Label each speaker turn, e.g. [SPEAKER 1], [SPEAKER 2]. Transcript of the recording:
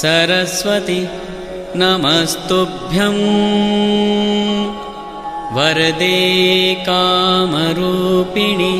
[SPEAKER 1] सरस्वति नमस्तुभ्यं वरदे कामरूपिणि